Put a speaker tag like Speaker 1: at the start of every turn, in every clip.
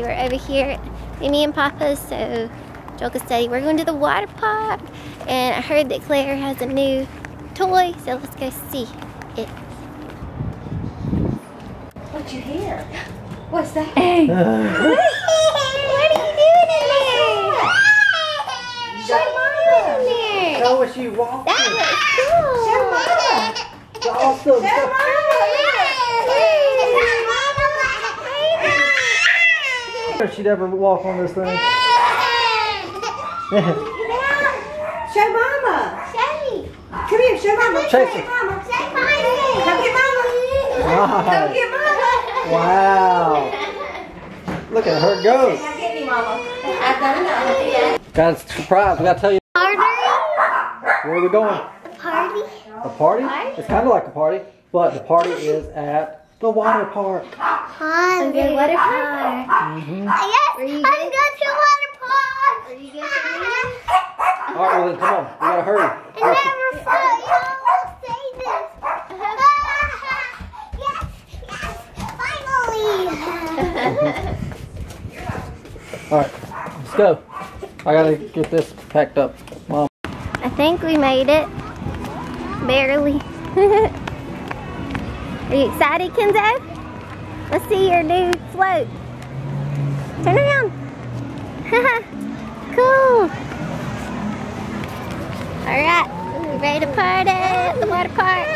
Speaker 1: girls, she, they were over here at Mimi and Papa's, so Joel said we're going to the water park. And I heard that Klaire has a new toy, so let's go see it.
Speaker 2: What you hear? What's that? Uh.
Speaker 1: what are you doing in there?
Speaker 2: Show Mama.
Speaker 1: in there?
Speaker 3: Show us you walking.
Speaker 1: That looks cool.
Speaker 3: Awesome.
Speaker 2: Show
Speaker 3: She'd ever walk on this thing.
Speaker 2: Mama. Show Mama. Come here, show Mama.
Speaker 3: Chase
Speaker 2: Come
Speaker 3: her.
Speaker 2: get Mama.
Speaker 1: Say my
Speaker 2: Come get Mama. Come
Speaker 3: Nice.
Speaker 2: get Mama.
Speaker 3: Wow. Look at her go.
Speaker 2: Now get me, Mama. I don't know.
Speaker 3: Got a surprise. We gotta tell you
Speaker 1: Party?
Speaker 3: where are we're going.
Speaker 1: Party?
Speaker 3: A party? It's kind of like a party, but the party is at the water park.
Speaker 1: Okay, water park.
Speaker 3: Mm-hmm.
Speaker 1: Yes, I'm going to water park. Are you going to me?
Speaker 3: All right, well then, come on. We gotta hurry.
Speaker 1: It never felt, you almost say this. yes, yes, finally.
Speaker 3: All right, let's go. I gotta get this packed up. Mom.
Speaker 1: I think we made it. Barely. Are you excited, Kinzo? Let's see your new float. Turn around. cool. All right, ready to party at the water park.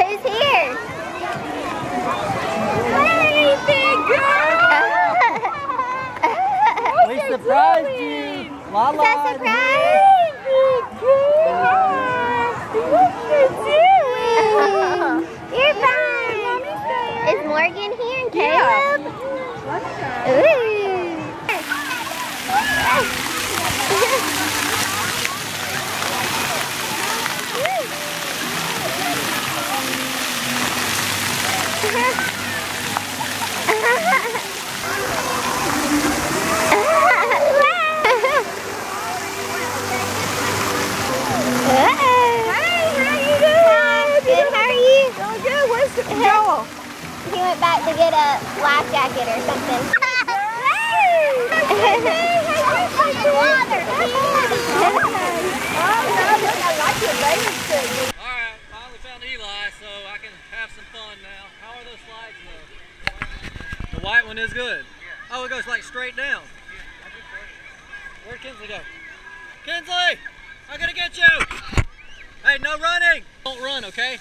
Speaker 1: Who's here? Hey, big girl!
Speaker 3: We surprised you. La
Speaker 1: Is that surprise? You're fine. Is Morgan here and Caleb? Ooh. Good, how are you?
Speaker 2: Doing good. Where's the Joel?
Speaker 1: He went back to get a life jacket or something.
Speaker 3: Alright, finally found Eli, so I can have some fun now. How are those slides though? The white one is good. Oh, it goes like straight down. Where'd Kinsley go? Kinsley! I'm gonna get you! Hey, no running! Don't run, okay?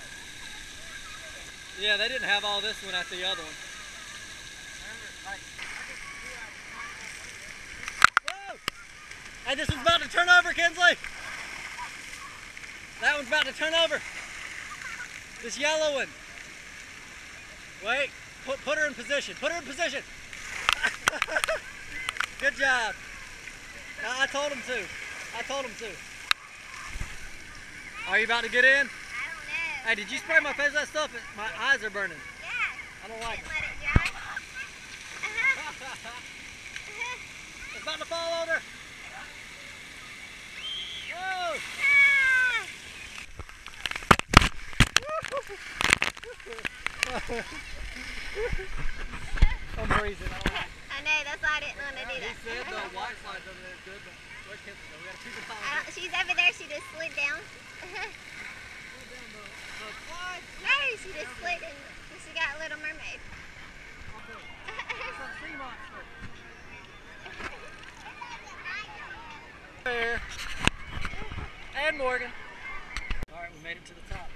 Speaker 3: Yeah, they didn't have all this one at the other one. Whoa! Hey, this one's about to turn over, Kinsley! That one's about to turn over. This yellow one. Wait, put, put her in position. Put her in position. Good job. I, I told him to. I told him to. Are you about to get in? Hey, did you spray my face with that stuff? My eyes are burning. Yeah. I don't like it. Let it dry. Uh -huh. it's about to fall over. Whoa! I'm freezing. I like.
Speaker 1: I know, that's why I didn't want to do that.
Speaker 3: He said the white slide's over there is good, but where's though? We gotta keep it on.
Speaker 1: she's over there, she just slid down. no, she just slid and she got little mermaid.
Speaker 3: And Morgan. Alright, we made it to the top.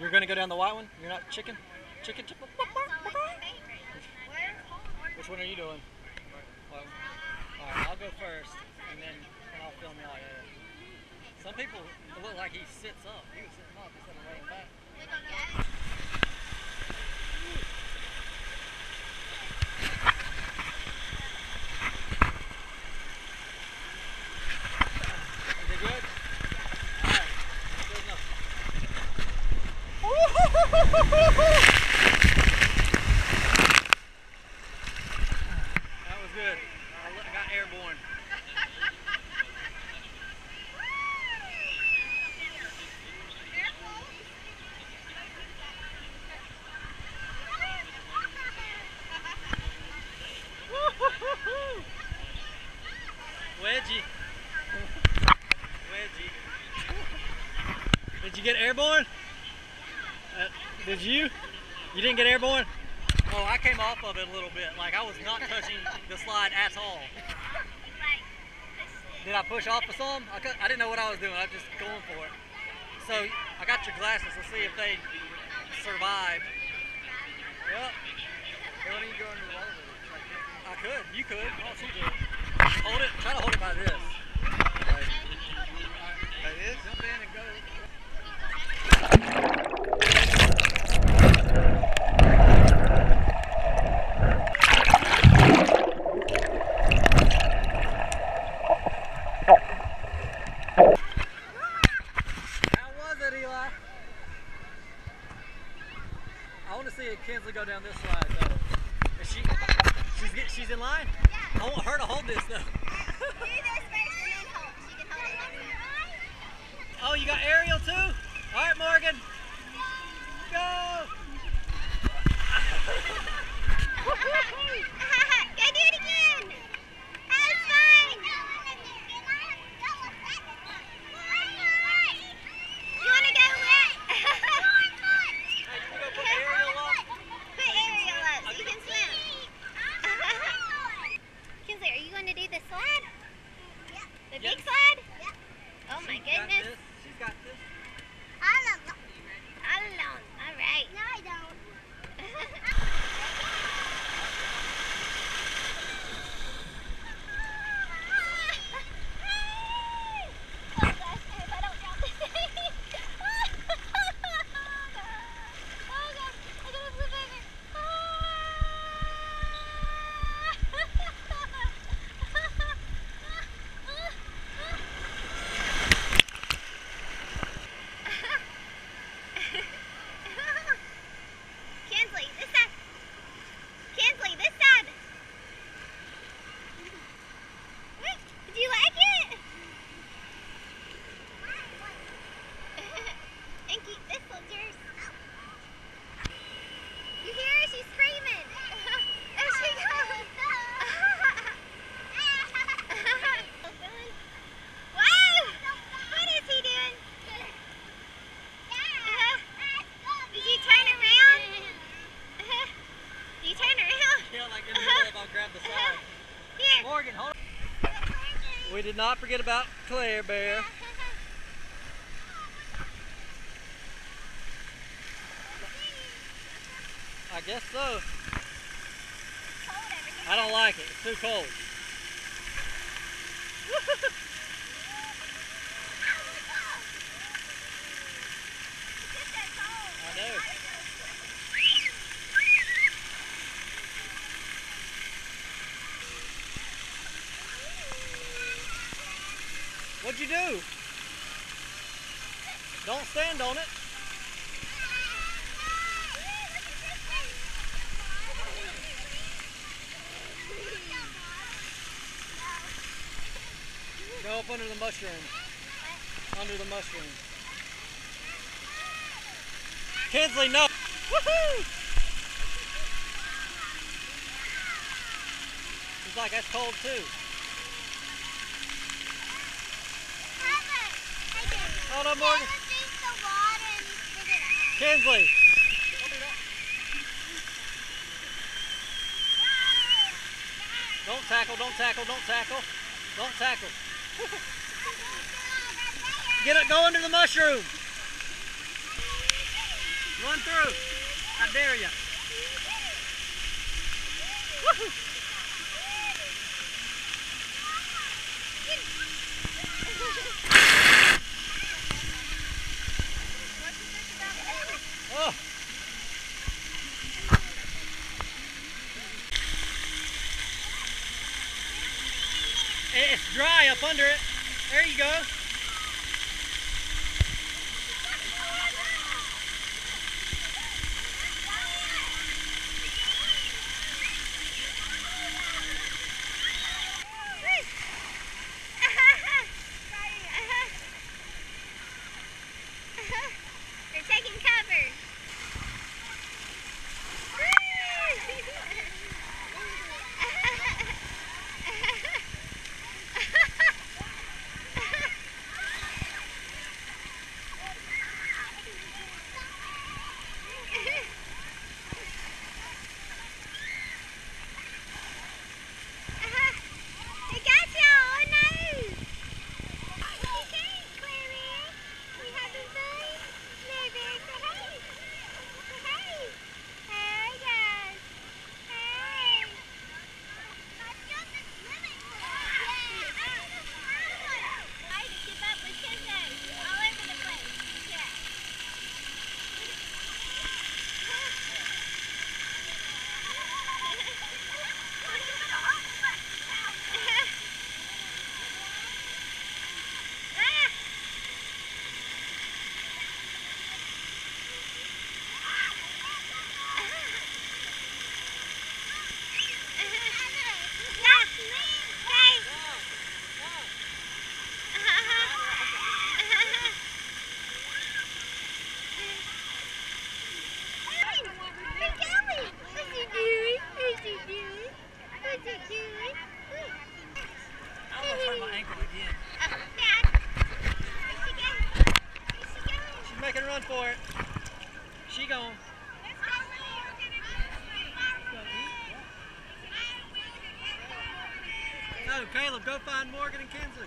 Speaker 3: You're gonna go down the white one? You're not chicken? Chicken? chicken? Which one are you doing? Alright, I'll go first, and then I'll film y'all. Some people look like he sits up. He was sitting up instead of laying back. Is it good? Alright, good enough. That was good. I lo- got airborne. Did you get airborne? Uh, did you? You didn't get airborne? Oh, I came off of it a little bit. Like I was not touching the slide at all. Did I push off of some? I, could, I didn't know what I was doing. I was just going for it. So I got your glasses. Let's see if they survived. Yep. Hey, don't you go under the water with it? I could. You could. Why don't you do it? Hold it. Try to hold it by this. Like this? Jump in and go. How was it, Eli? I want to see Kinsley go down this slide, though. Is she? She's get, she's in line. I want her to hold this though. Oh, you got aerial too? All right, Morgan. Go
Speaker 1: Oh,
Speaker 3: not forget about Klaire Bear. I guess so. I don't like it. It's too cold. I know. What'd you do? Don't stand on it. Go up under the mushroom. Under the mushroom. Kinsley, no. Woohoo! He's like, that's cold too. Hold on, Morgan. Kinsley. Don't tackle, don't tackle, don't tackle. Don't tackle. Get it, go under the mushroom. Run through. I dare you. Caleb, go find Morgan and Kinsley.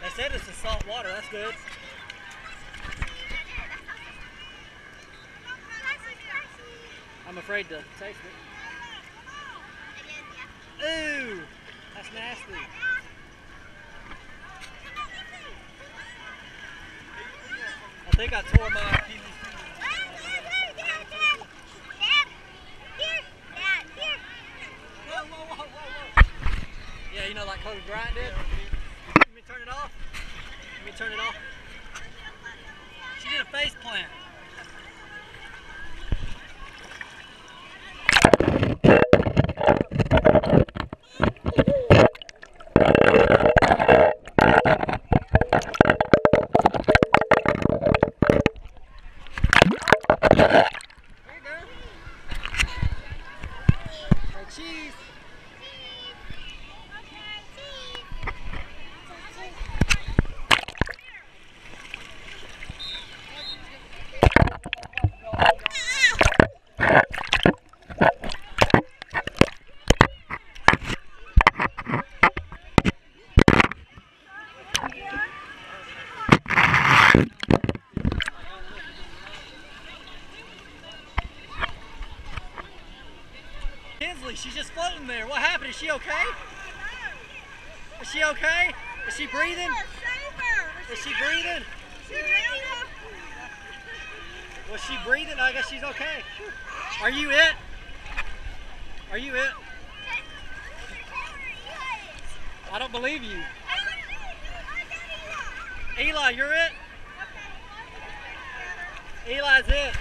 Speaker 3: They said it's in salt water, that's good. I'm afraid to taste it. Ooh, that's nasty. I think I tore my you know, like Cody Bryant did. Let me turn it off. Let me turn it off. She did a face plant. Are you it? Are you it? I don't believe you. Eli, you're it? Eli's it.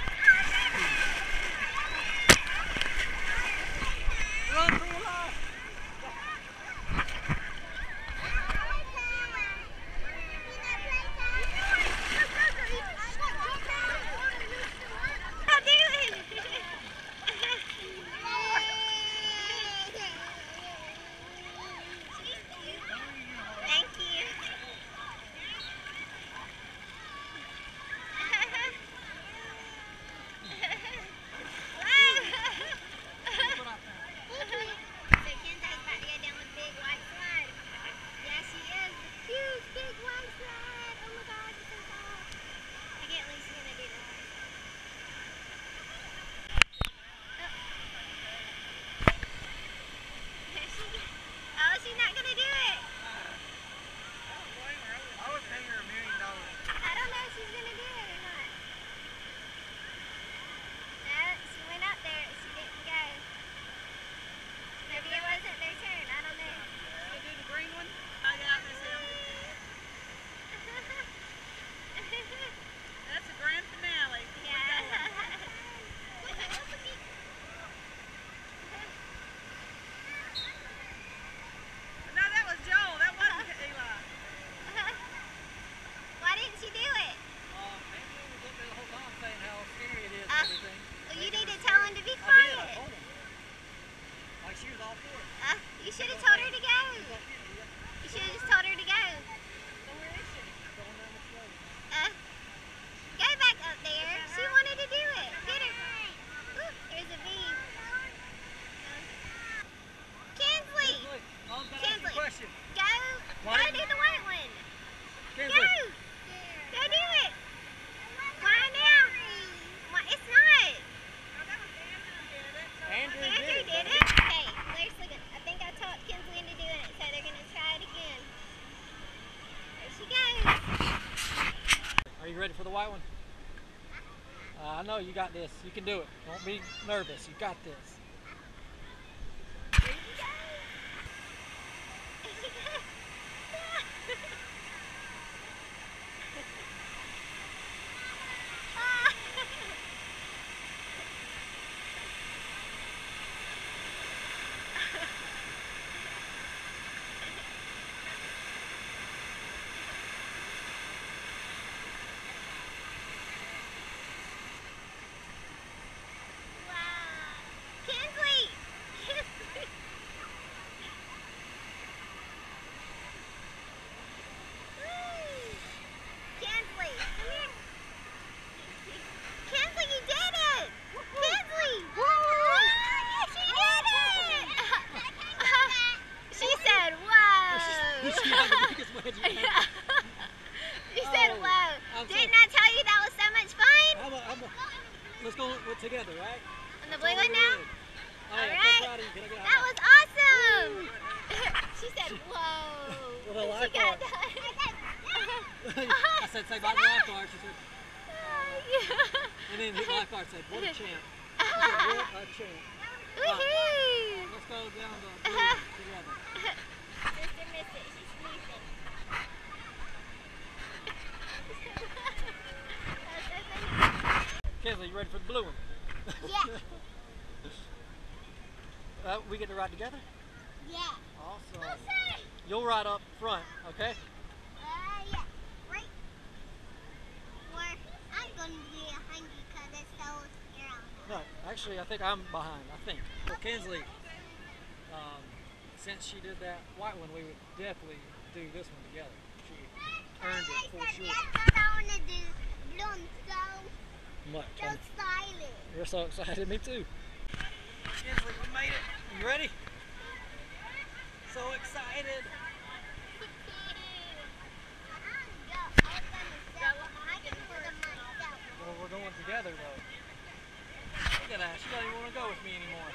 Speaker 1: should have told her to go. You should have just told
Speaker 3: you got this. You can do it. Don't be nervous. You got this.
Speaker 1: I said,
Speaker 3: say bye to the lifeguard. She said,
Speaker 1: Oh,
Speaker 3: and then the lifeguard said, what a champ. I said, what a champ.
Speaker 1: Woohoo!
Speaker 3: Let's go down the blue together.
Speaker 1: Sister missed. She's sneezing.
Speaker 3: Kinsley, you ready for the blue one?
Speaker 1: Yeah.
Speaker 3: Uh, we get to ride together?
Speaker 1: Yeah.
Speaker 3: Awesome. You'll ride up front, okay?
Speaker 1: Uh, yeah. Right. Where I'm going to be behind you because it's so around.
Speaker 3: No, actually, I think I'm behind. I think. Well, Kinsley, um, since she did that white one, we would definitely do this one together. She earned it for sure.
Speaker 1: That's what I want to do. Blue and so,
Speaker 3: Much.
Speaker 1: so silent.
Speaker 3: You're so excited. Me too. Kinsley, we made it. You ready? So excited. Well, we're going together though. Look at that. She doesn't even want to go with me anymore.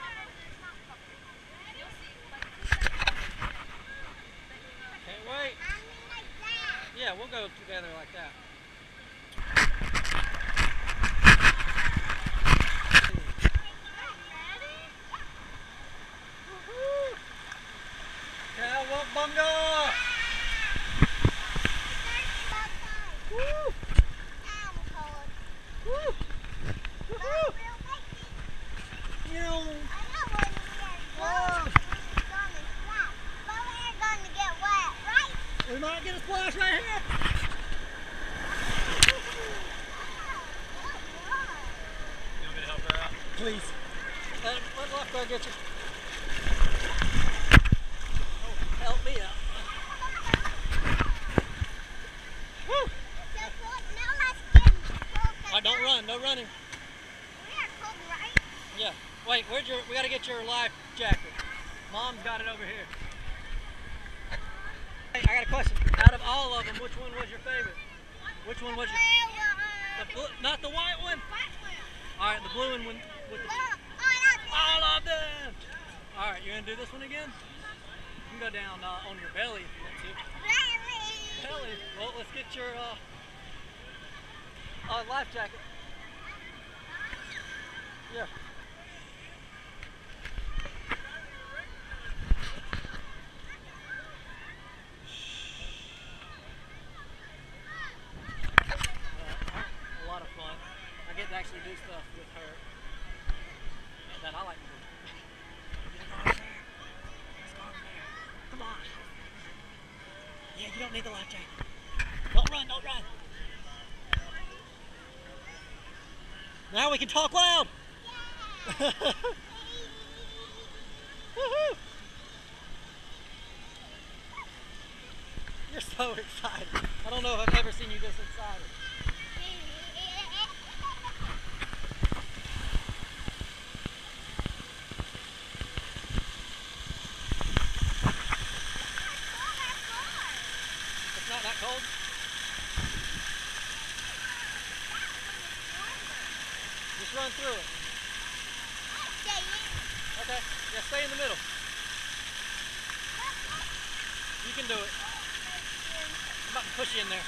Speaker 3: Can't wait. Yeah, we'll go like that. Cowabunga! Woo! Woo! Woo! Ew. Whoa. We might get a splash right here. You want me to help her out? Please. Let, let lifeguard get you. Oh, help me out. Woo! Don't run, no running. Yeah. Wait, where's your? We gotta get your life jacket. Mom's got it over here. Hey, I got a question. Out of all of them, which one was your favorite? Which one was your? The blue, not the white one. All right, the blue one with the. All of them. All right, you gonna do this one again? You can go down uh, on your belly if you want to. Belly. Well, let's get your uh, uh, life jacket. Yeah. A lot of fun. I get to actually do stuff with her that I like to do. Come on. Yeah, you don't need the life jacket. Don't run, don't run. Now we can talk loud. Woohoo! You're so excited. I don't know if I've ever seen you this excited. It's not that cold? Just run through it. Okay. Yeah, stay in the middle. You can do it. I'm about to push you in there.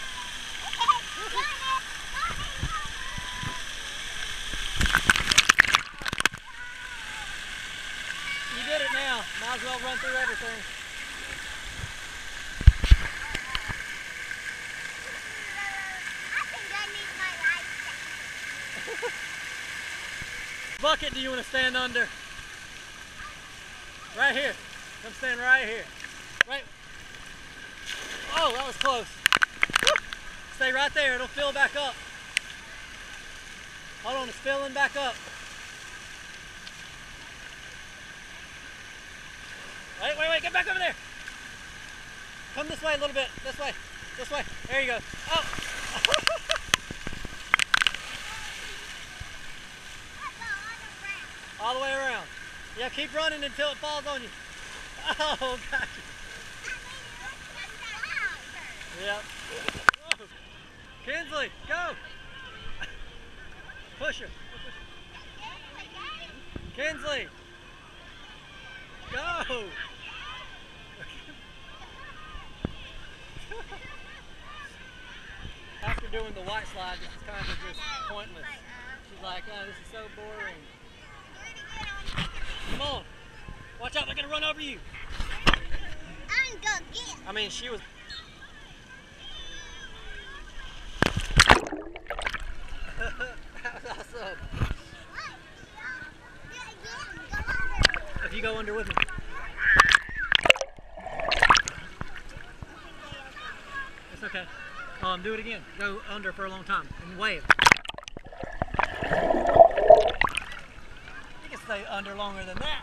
Speaker 3: You did it now. Might as well run through everything. Bucket do you want to stand under? Here. Come stand right here. Right. Oh, that was close. Woo. Stay right there. It'll fill back up. Hold on, it's filling back up. Wait, wait, wait. Get back over there. Come this way a little bit. This way. This way. There you go. Yeah, keep running until it falls on you. Oh, gotcha. Yep. Whoa. Kinsley, go. Push her. Kinsley. Go. After doing the white slide, this is kind of just pointless. She's like, oh, this is so boring. Watch out, they're gonna run over you.
Speaker 1: I'm gonna get.
Speaker 3: I mean, she was. that was awesome. If you go under with me. It's okay. Um, do it again. Go under for a long time and wave. You can stay under longer than that.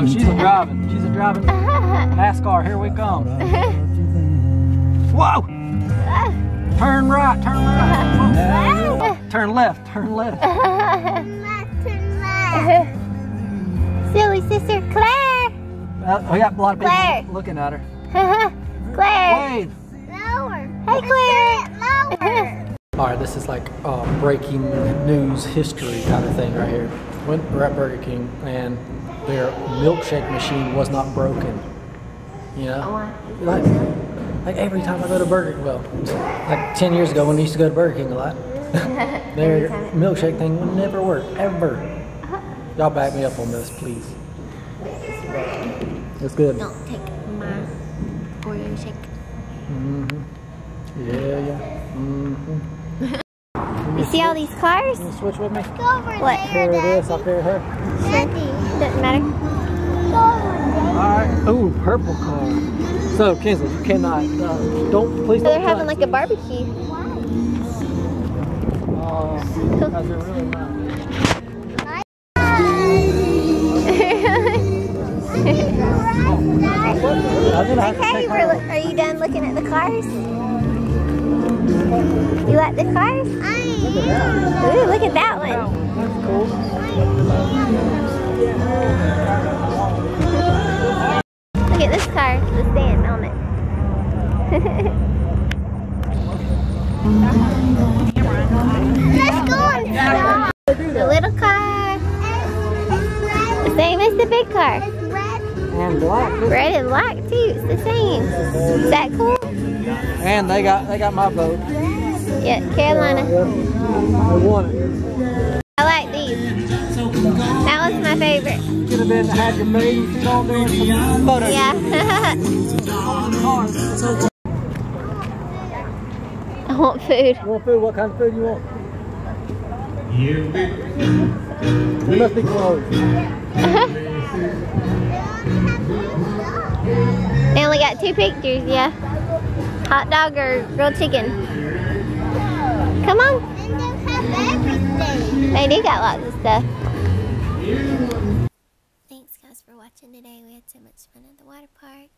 Speaker 3: Oh, she's a
Speaker 1: driving.
Speaker 3: She's a driving. NASCAR, here we come. Whoa! Turn right, turn right. Turn left, turn left.
Speaker 1: Silly sister Klaire.
Speaker 3: Uh, we got a lot of people
Speaker 1: Klaire.
Speaker 3: looking at her.
Speaker 1: Klaire.
Speaker 3: Wave.
Speaker 1: Lower. Hey Klaire. Lower.
Speaker 4: All right, this is like uh, breaking news history kind of thing right here. Went, we're at Burger King and their milkshake machine was not broken. You know, like like every time I go to Burger, well, like ten years ago when we used to go to Burger King a lot, their milkshake thing would never work ever. Y'all back me up on this, please. It's good.
Speaker 1: Don't take my Oreo shake.
Speaker 4: Yeah, yeah. Mm-hmm.
Speaker 1: You see all these cars?
Speaker 4: Switch with me?
Speaker 1: Go over What?
Speaker 4: Here it is, up here, her.
Speaker 1: Doesn't matter.
Speaker 4: Alright. Ooh, purple car. So, Kinsley, you cannot, uh, don't, please
Speaker 1: So
Speaker 4: don't
Speaker 1: they're having
Speaker 4: touch
Speaker 1: like a
Speaker 4: these.
Speaker 1: barbecue.
Speaker 4: Oh, because they're really not. I'm gonna have to
Speaker 1: Okay, we're, are you done looking at the cars? You like the cars? Ooh, look at Look at this car, the stand on it. Let's go The little car. The same as the big car.
Speaker 4: And black.
Speaker 1: Red and black too. It's the same. Is that cool?
Speaker 4: And they got, they got my vote.
Speaker 1: Yeah, Carolina.
Speaker 4: They won it.
Speaker 1: I like these. That was my favorite.
Speaker 4: Could have been had your baby seat on there and some photos.
Speaker 1: Yeah. I want food.
Speaker 4: You want food? What kind of food do you want? They must be closed.
Speaker 1: They only got two pictures, yeah. Hot dog or grilled chicken. Come on. They do got lots of stuff. Watching today. We had so much fun at the water park.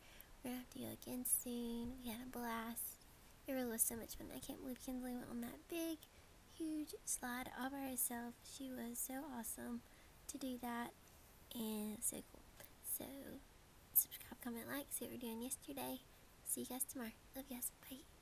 Speaker 1: We're gonna have to go again soon. We had a blast. It really was so much fun. I can't believe Kinsley went on that big, huge slide all by herself. She was so awesome to do that and so cool. So subscribe, comment, like, see what we're doing yesterday. see you guys tomorrow. Love you guys. Bye.